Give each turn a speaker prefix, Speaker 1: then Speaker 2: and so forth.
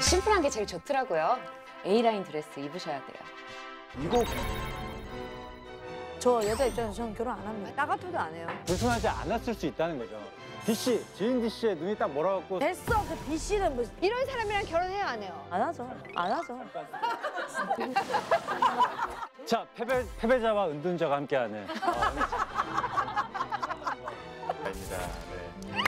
Speaker 1: 심플한 게 제일 좋더라고요. A라인 드레스 입으셔야 돼요.
Speaker 2: 이거
Speaker 3: 저 여자 입장에서 저는 결혼 안 합니다.
Speaker 4: 나가토도 안 해요.
Speaker 2: 불편하지 않았을 수 있다는 거죠. DC, 지인 DC의 눈이 딱 몰아갖고
Speaker 3: 됐어. 그 DC는 뭐.
Speaker 4: 이런 사람이랑 결혼해요, 안 해요?
Speaker 3: 안 하죠. 안 하죠.
Speaker 2: 자 패배 패배자와 은둔자가 함께하는 어, 아,
Speaker 5: 아닙니다. 네.